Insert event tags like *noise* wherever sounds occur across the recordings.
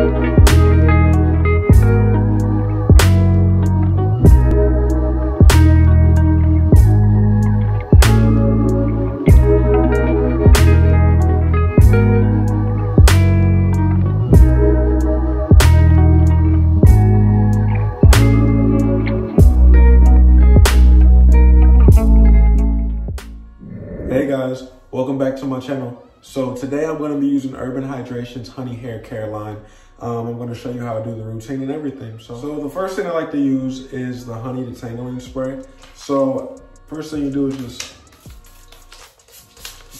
Hey guys, welcome back to my channel. So today I'm going to be using Urban Hydration's Honey Hair Care line. Um, I'm going to show you how I do the routine and everything. So, so the first thing I like to use is the Honey Detangling Spray. So first thing you do is just,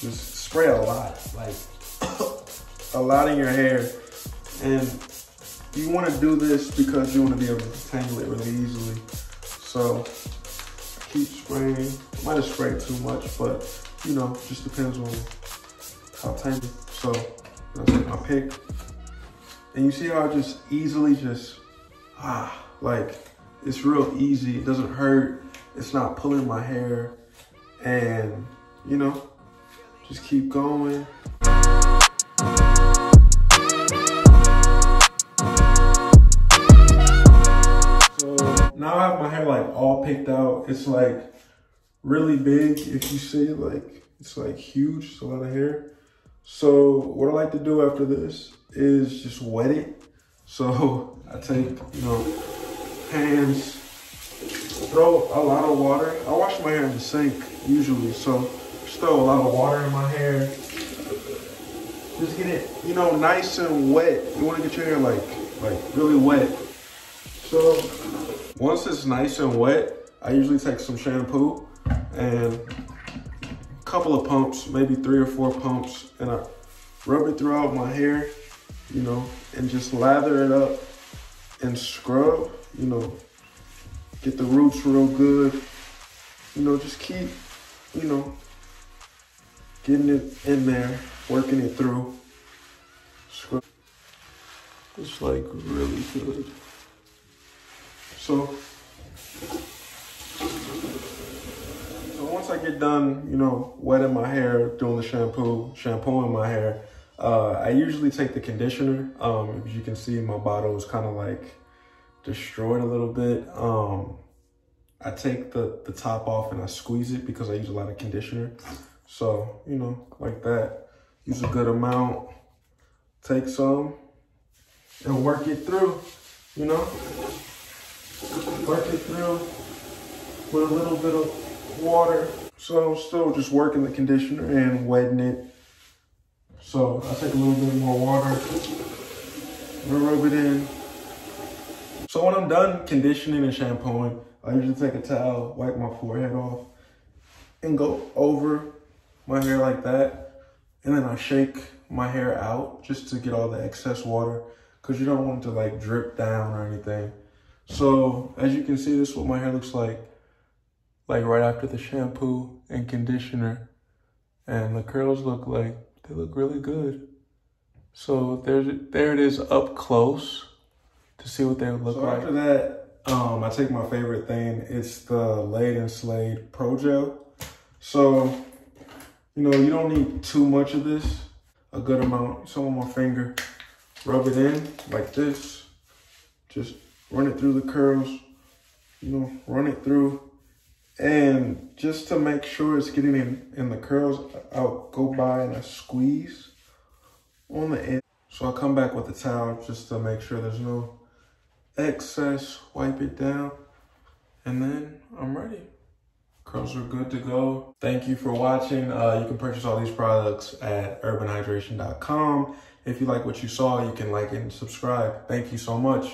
just spray a lot, like *coughs* a lot in your hair. And you want to do this because you want to be able to detangle it really easily. So keep spraying. Might have sprayed too much, but you know, just depends on how tight. So that's my pick. And you see how I just easily just, ah, like it's real easy. It doesn't hurt. It's not pulling my hair. And you know, just keep going. So now I have my hair like all picked out. It's like really big. If you see like it's like huge, it's a lot of hair. So what I like to do after this is just wet it. So I take, you know, hands, throw a lot of water. I wash my hair in the sink usually, so just throw a lot of water in my hair. Just get it, you know, nice and wet. You want to get your hair like, like really wet. So once it's nice and wet, I usually take some shampoo and couple of pumps, maybe three or four pumps, and I rub it throughout my hair, you know, and just lather it up and scrub, you know, get the roots real good. You know, just keep, you know, getting it in there, working it through. Scrub. It's like really good. So once I get done, you know, wetting my hair, doing the shampoo, shampooing my hair, uh, I usually take the conditioner. Um, as you can see, my bottle is kind of like destroyed a little bit. Um, I take the, the top off and I squeeze it because I use a lot of conditioner. So, you know, like that. Use a good amount. Take some and work it through, you know? Work it through with a little bit of water. So I'm still just working the conditioner and wetting it. So I take a little bit more water, rub it in. So when I'm done conditioning and shampooing, I usually take a towel, wipe my forehead off, and go over my hair like that. And then I shake my hair out just to get all the excess water because you don't want it to like drip down or anything. So as you can see, this is what my hair looks like, like right after the shampoo and conditioner. And the curls look like, they look really good. So there's, there it is up close to see what they would look so like. after that, um, I take my favorite thing. It's the Laid and Slayed Pro Gel. So, you know, you don't need too much of this. A good amount, some on my finger. Rub it in like this. Just run it through the curls, you know, run it through. And just to make sure it's getting in, in the curls, I'll go by and I squeeze on the end. So I'll come back with the towel just to make sure there's no excess, wipe it down, and then I'm ready. Curls are good to go. Thank you for watching. Uh, you can purchase all these products at urbanhydration.com. If you like what you saw, you can like and subscribe. Thank you so much.